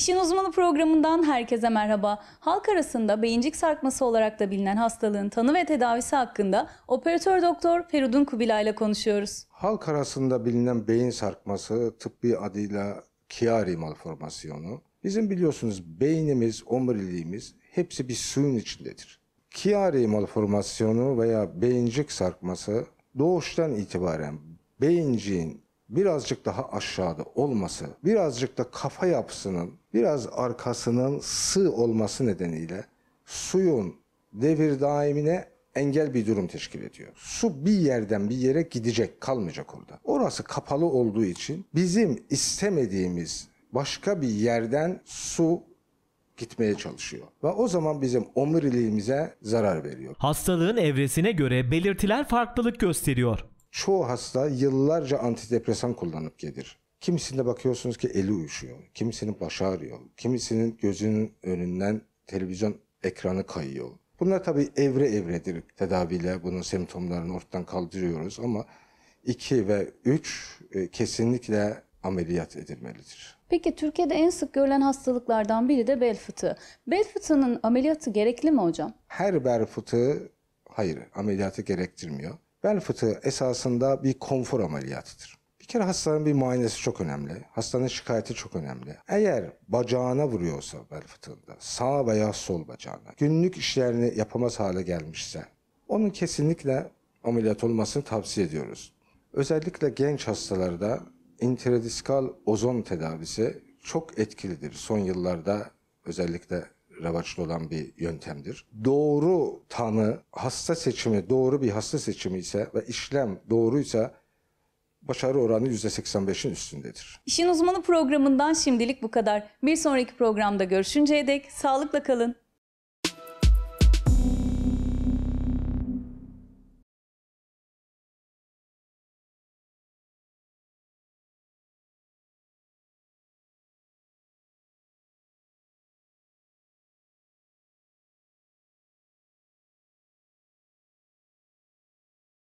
İşin Uzmanı programından herkese merhaba. Halk arasında beyincik sarkması olarak da bilinen hastalığın tanı ve tedavisi hakkında operatör doktor Feridun Kubilay ile konuşuyoruz. Halk arasında bilinen beyin sarkması tıbbi adıyla Chiari malformasyonu. Bizim biliyorsunuz beynimiz, omuriliğimiz hepsi bir suyun içindedir. Chiari malformasyonu veya beyincik sarkması doğuştan itibaren beyinciğin birazcık daha aşağıda olması, birazcık da kafa yapısının biraz arkasının sığ olması nedeniyle suyun devir daimine engel bir durum teşkil ediyor. Su bir yerden bir yere gidecek, kalmayacak orada. Orası kapalı olduğu için bizim istemediğimiz başka bir yerden su gitmeye çalışıyor. Ve o zaman bizim omuriliğimize zarar veriyor. Hastalığın evresine göre belirtiler farklılık gösteriyor. Çoğu hasta yıllarca antidepresan kullanıp gelir. Kimisinde bakıyorsunuz ki eli uyuşuyor, kimisinin başı ağrıyor, kimisinin gözünün önünden televizyon ekranı kayıyor. Bunlar tabii evre evredir tedaviyle bunun semptomlarını ortadan kaldırıyoruz ama 2 ve 3 kesinlikle ameliyat edilmelidir. Peki Türkiye'de en sık görülen hastalıklardan biri de bel fıtığı. Bel fıtığının ameliyatı gerekli mi hocam? Her bel fıtığı hayır ameliyatı gerektirmiyor. Bel fıtığı esasında bir konfor ameliyatıdır. Bir kere hastanın bir muayenesi çok önemli. Hastanın şikayeti çok önemli. Eğer bacağına vuruyorsa bel fıtığında, sağ veya sol bacağına, günlük işlerini yapamaz hale gelmişse, onun kesinlikle ameliyat olmasını tavsiye ediyoruz. Özellikle genç hastalarda intradiskal ozon tedavisi çok etkilidir. Son yıllarda özellikle revaçlı olan bir yöntemdir. Doğru tanı, hasta seçimi doğru bir hasta seçimi ise ve işlem doğruysa başarı oranı %85'in üstündedir. İşin Uzmanı programından şimdilik bu kadar. Bir sonraki programda görüşünceye dek sağlıkla kalın.